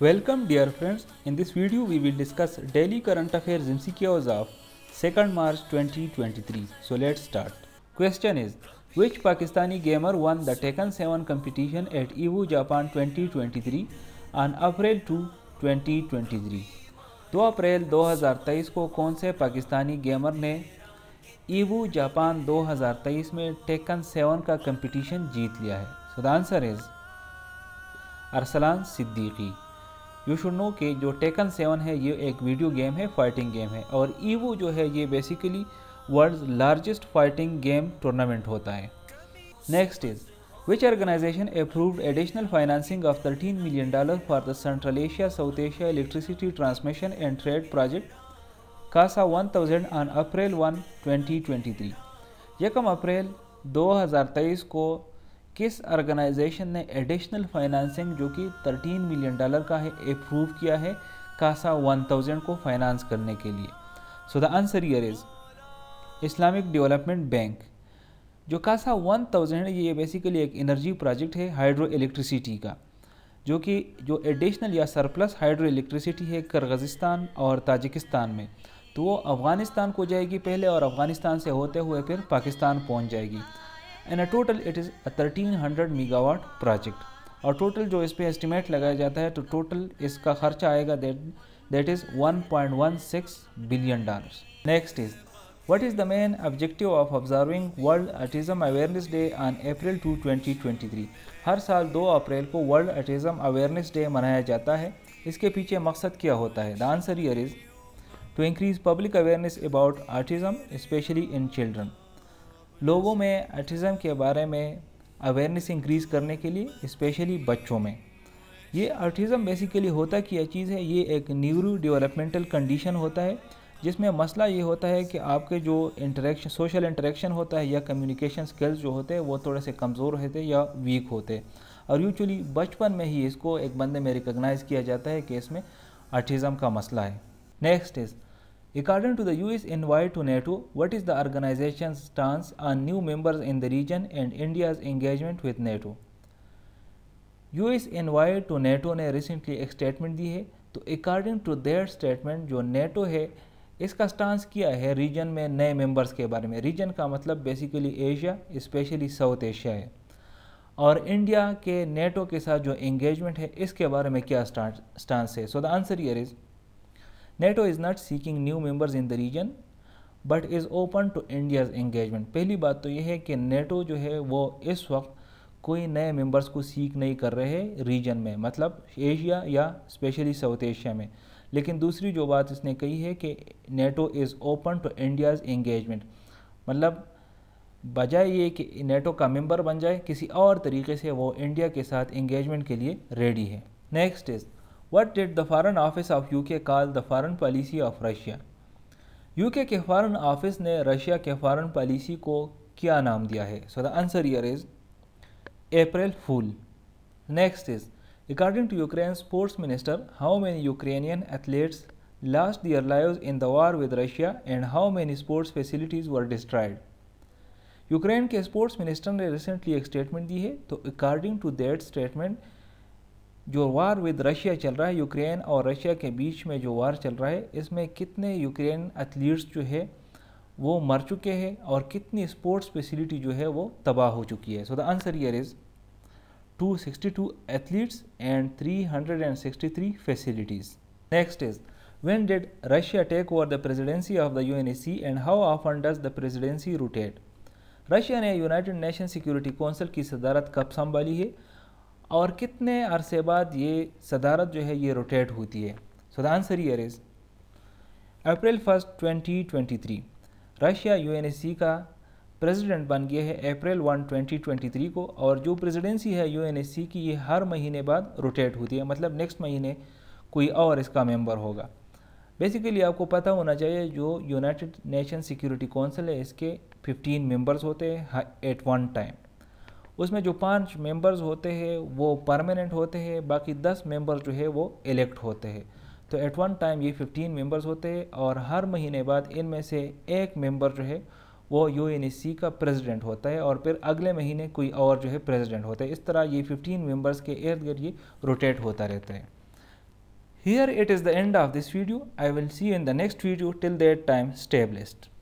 Welcome dear friends. In this video we will discuss daily current affairs MCQs of 2nd March 2023. So let's start. Question is which Pakistani gamer won the Tekken 7 competition at EVO Japan 2023 on April 2, 2023? 2 अप्रैल 2023 को कौन से Pakistani gamer ने Evo Japan 2023 में Tekken 7 का competition जीत लिया है so the answer is Arsalan Siddiqui you should know कि जो टेकन सेवन है, ये एक वीडियो गेम है फाइटिंग गेम है और ईवो जो है, ये basically world largest fighting game tournament होता है। Next is which organization approved additional financing of 13 million dollar for the central Asia south Asia electricity transmission and trade project CASA 1000 on April 1 2023 यकम अप्रैल 2023 को किस organisation ने additional financing, जो कि 13 million dollar का है अप्रूव किया है, कासा 1000 को फाइनेंस करने के लिए? सो the answer here is Islamic development bank जो कासा 1000 है, ये बेसिकली एक एनर्जी प्रोजेक्ट है हाइड्रो इलेक्ट्रिसिटी का, जो कि, जो एडिशनल या सरप्लस हाइड्रो इलेक्ट्रिसिटी है करगजिस्तान और ताजिकिस्तान में। तो वो अफ़गानिस्तान को जाएगी पहले और अफ़गानिस्तान से होते हुए फिर पाकिस्तान पहुँच जाएगी। And a total it is a thirteen hundred megawatt project और टोटल जो इस पर एस्टिमेट लगाया जाता है तो टोटल इसका खर्चा आएगा that that is 1.16 billion dollars next is What is the main objective of observing World Autism Awareness Day on April 2, 2023? हर साल 2 अप्रैल को वर्ल्ड ऑटिज्म अवेयरनेस डे मनाया जाता है। इसके पीछे मकसद क्या होता है? The answer here is to increase public awareness about autism specially in children लोगों में ऑटिज़म के बारे में अवेयरनेस इंक्रीज़ करने के लिए स्पेशली बच्चों में। ये ऑटिज़म बेसिकली होता क्या चीज़ है, ये एक न्यूरो डेवलपमेंटल कंडीशन होता है, जिसमें मसला ये होता है कि आपके जो इंटरेक्शन सोशल इंटरेक्शन होता है या कम्युनिकेशन स्किल्स जो होते हैं, वो थोड़े से कमज़ोर होते या वीक होते और यूचुअली बचपन में ही इसको एक बंदे में रिकगनाइज़ किया जाता है कि इसमें ऑटिज़म का मसला है। Next is According to the US invite to NATO, what is the organization's stance on new members in the region and India's engagement with NATO? US invite to NATO ने recently एक statement दी है तो according to their statement जो NATO है इसका stance किया है रीजन में नए मेंबर्स के बारे में रीजन का मतलब basically Asia specially south Asia है और इंडिया के नेटो के साथ जो एंगेजमेंट है इसके बारे में क्या स्टांस है so the answer here is NATO is not seeking new members in the region, but is open to India's engagement. पहली बात तो यह है कि नेटो जो है वो इस वक्त कोई नए मेंबर्स को सीख नहीं कर रहे रीजन में मतलब एशिया या स्पेशली साउथ एशिया में। लेकिन दूसरी जो बात इसने कही है कि NATO is open to India's engagement मतलब बजाय ये कि नेटो का मेंबर बन जाए, किसी और तरीके से वो इंडिया के साथ एंगेजमेंट के लिए रेडी है। Next is What did the Foreign Office of UK call the foreign policy of Russia? UK के फॉरेन ऑफ़िस ने रशिया के फॉरेन पॉलिसी को क्या नाम दिया है? So the answer here is April fool next is according to Ukraine sports minister how many Ukrainian athletes lost their lives in the war with Russia and how many sports facilities were destroyed Ukraine के sports minister ने recently एक statement दी है तो according to that statement जो वार with Russia चल रहा है, यूक्रेन और रशिया के बीच में जो वार चल रहा है, इसमें कितने यूक्रेन एथलीट्स जो है, वो मर चुके हैं और कितनी स्पोर्ट्स फैसिलिटी जो है, वो तबाह हो चुकी है। So the answer here is 262 athletes and 363 facilities next is when did Russia take over the presidency of the UNSC and how often does the presidency rotate? Russia ने यूनाइटेड नेशन सिक्योरिटी काउंसिल की सदारत कब संभाली है? और कितने अरसे बाद ये सदारत जो है ये रोटेट होती है? So the answer here is April first 2023 Russia UNSC का प्रेसिडेंट बन गया है अप्रैल 1 2023 को और जो प्रेसिडेंसी है यूएनएससी की, ये हर महीने बाद रोटेट होती है। मतलब नेक्स्ट महीने कोई और इसका मेंबर होगा। बेसिकली आपको पता होना चाहिए जो यूनाइटेड नेशन सिक्योरिटी काउंसिल है, इसके 15 मेंबर्स होते हैं एट वन टाइम उसमें जो पाँच मेंबर्स होते हैं वो परमानेंट होते हैं बाकी दस मेंबर्स जो है वो इलेक्ट होते हैं तो एट वन टाइम ये फिफ्टीन मेंबर्स होते हैं और हर महीने बाद इनमें से एक मेंबर जो है वो यू का प्रेसिडेंट होता है और फिर अगले महीने कोई और जो है प्रेसिडेंट होता है इस तरह ये फिफ्टीन मेंबर्स के इर्द गिर्द ये रोटेट होता रहता है is the end of this video. I will see you in the next video. Till that time, stay blessed.